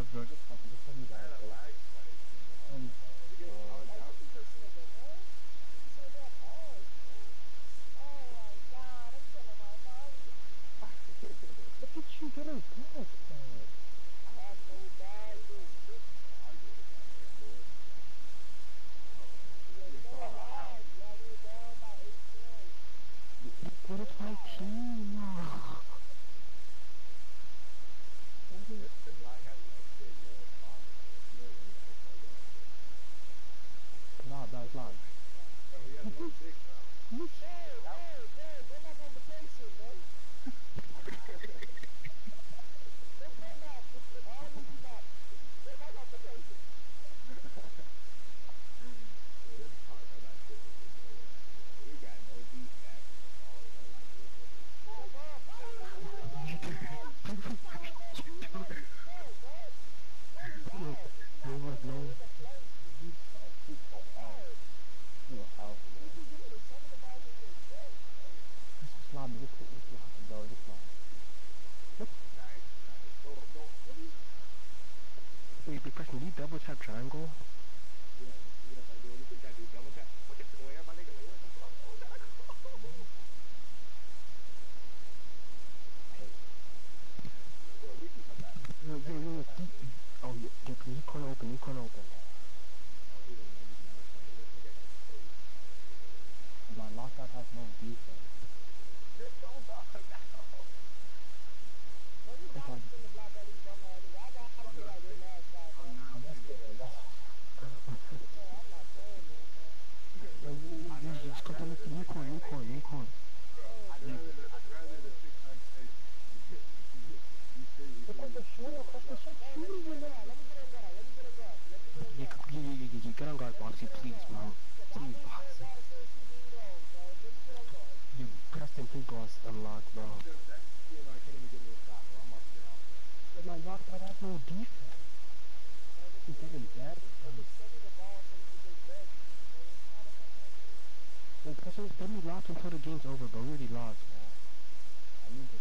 sounds good. lá. We you be pressing the double tap triangle dog. rock, bro. My rock bro, has no defense. He's getting bad. Like, especially, let me lock until the game's over, but we already lost, man. I need this.